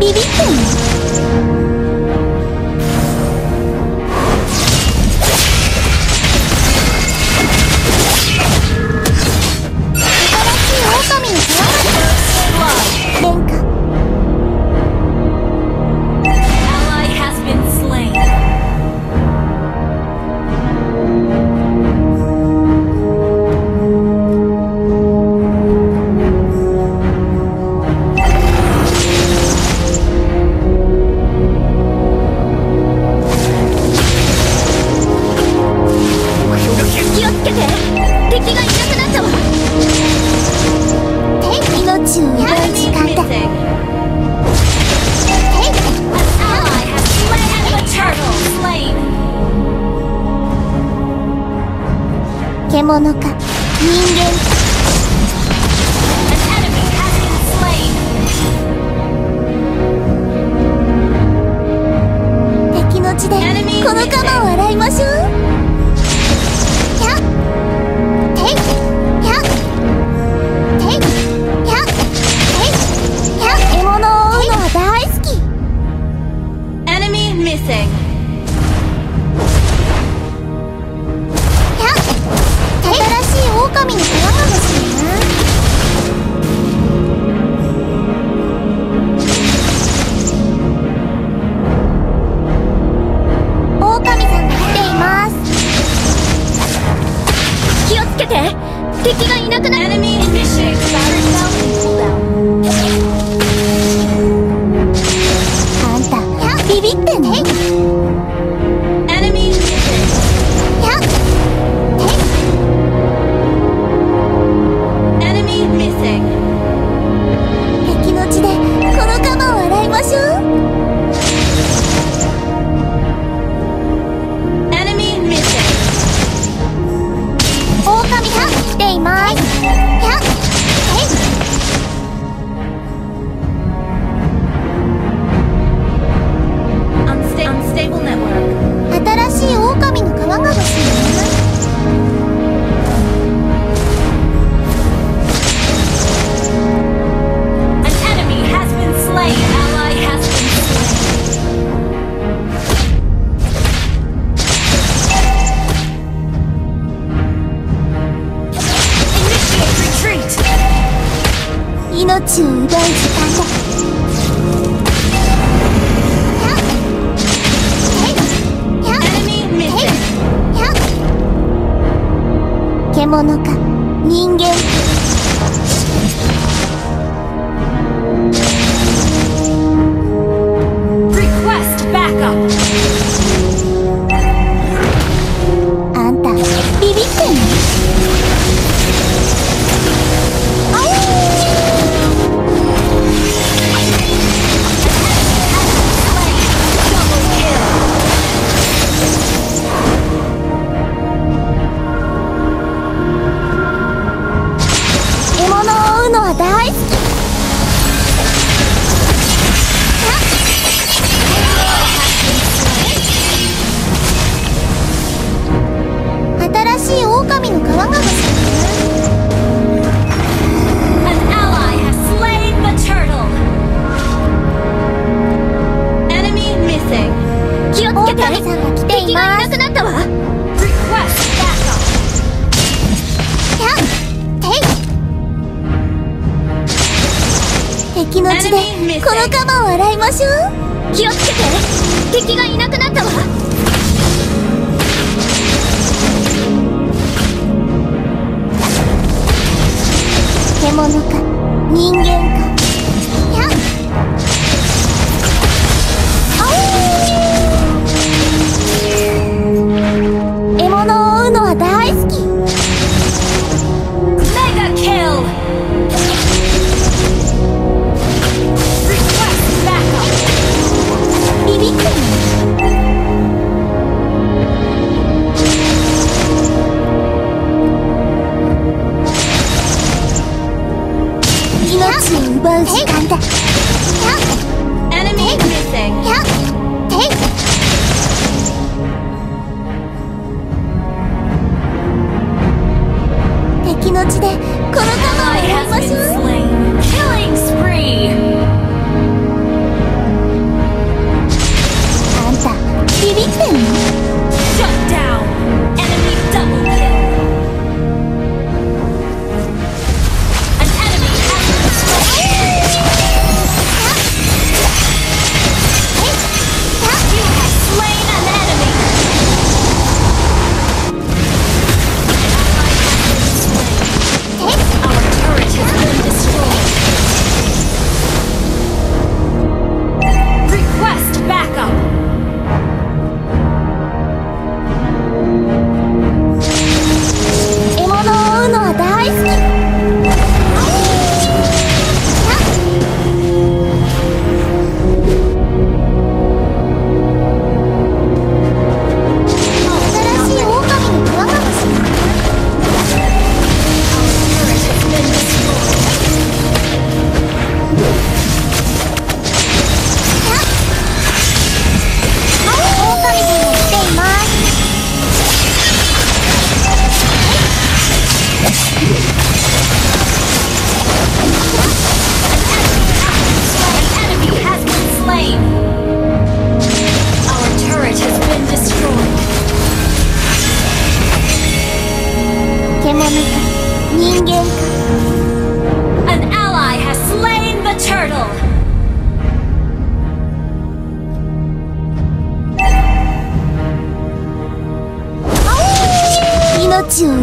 B B B。気をつけ happened?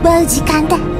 奪う時間だ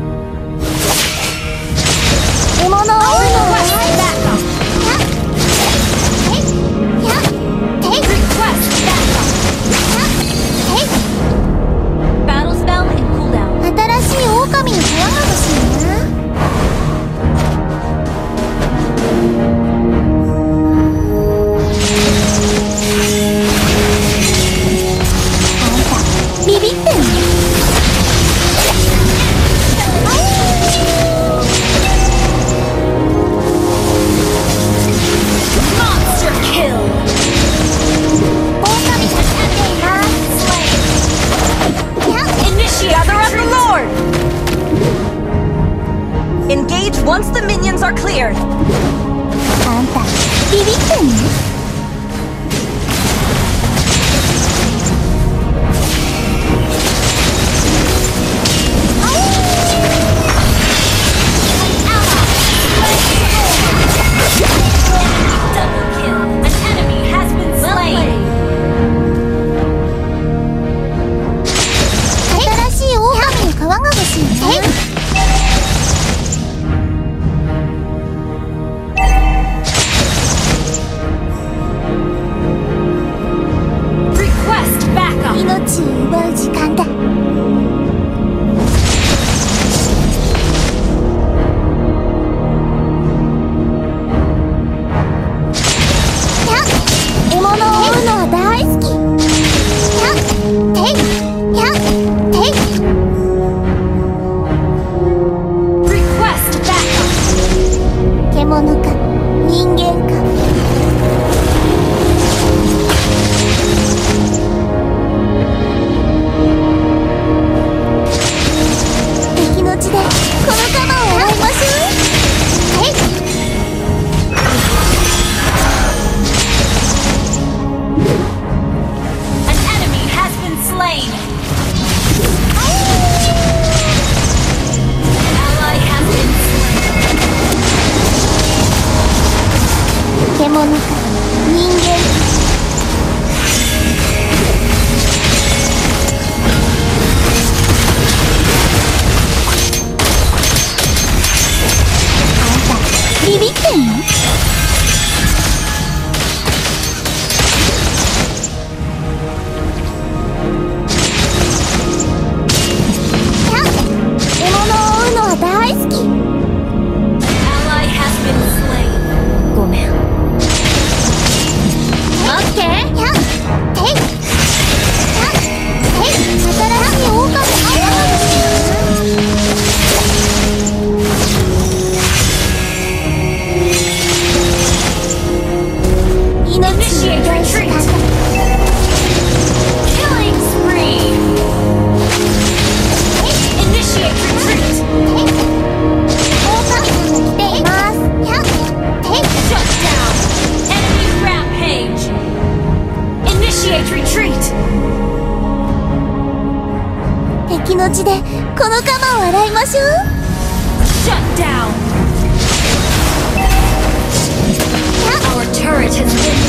獣青いのが once the minions are cleared. Down! Our turret has been